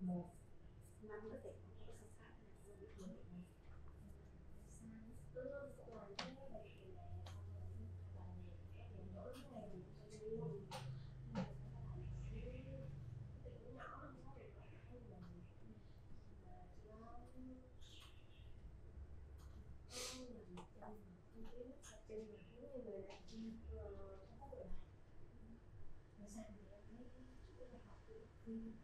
một có cái không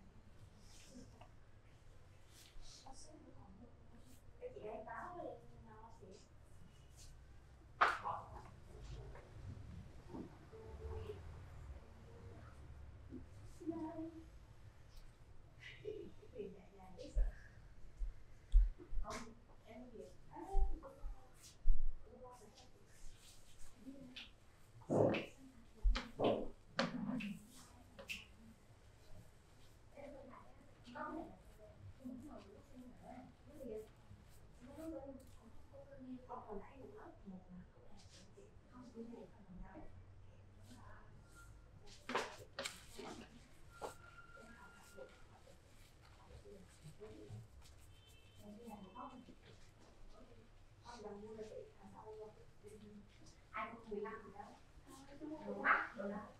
ai cũng mười năm rồi ờ, đó đồ rồi đó.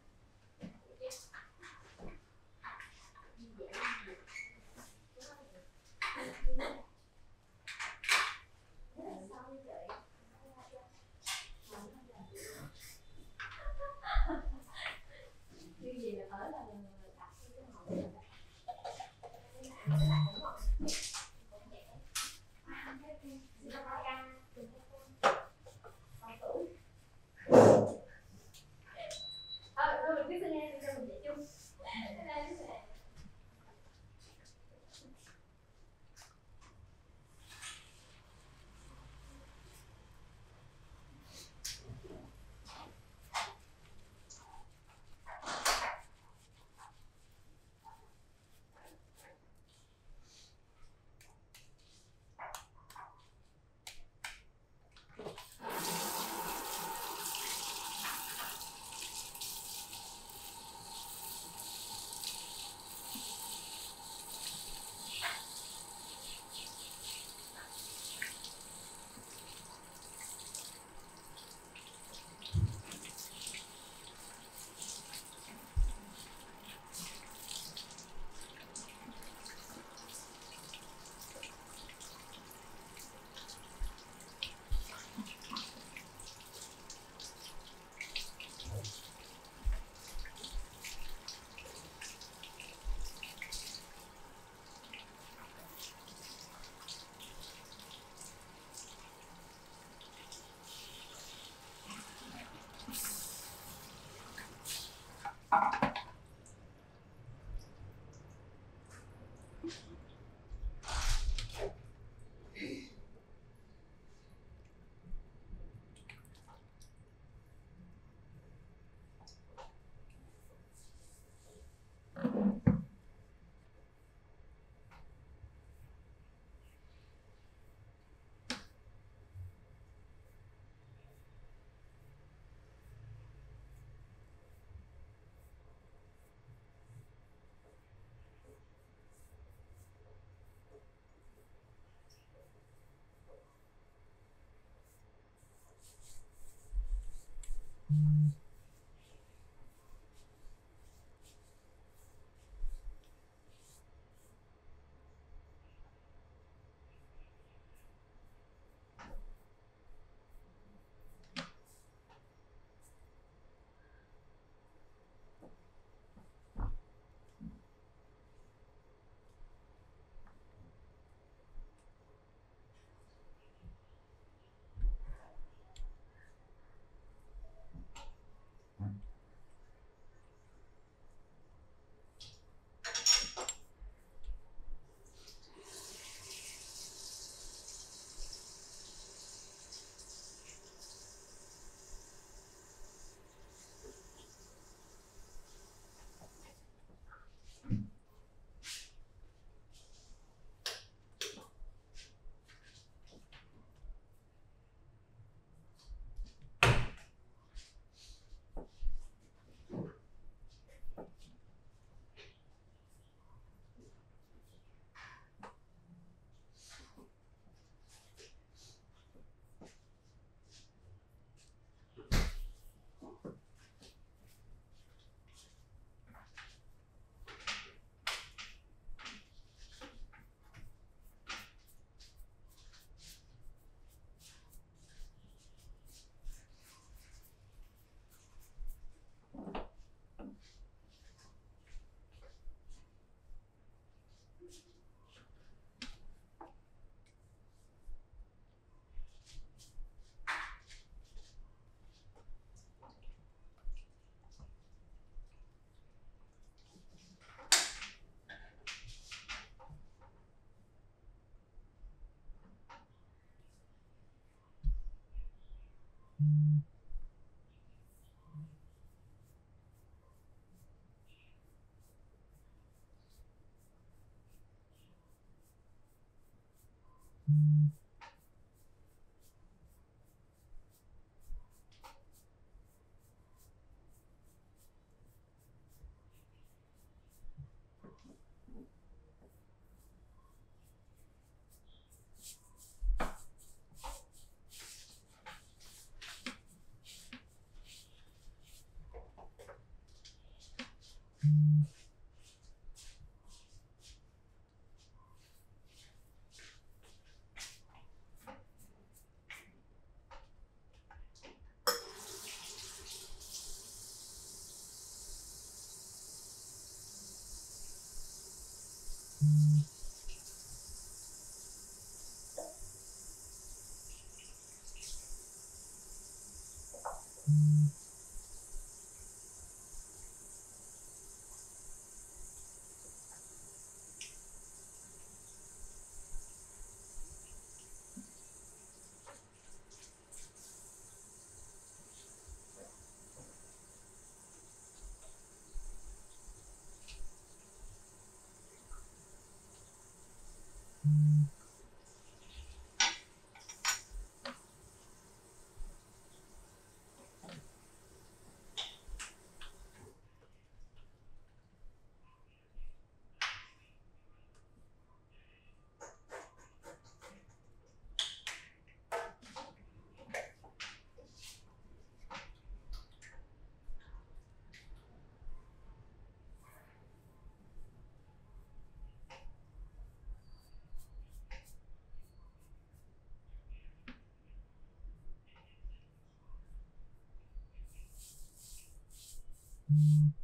Mm-hmm.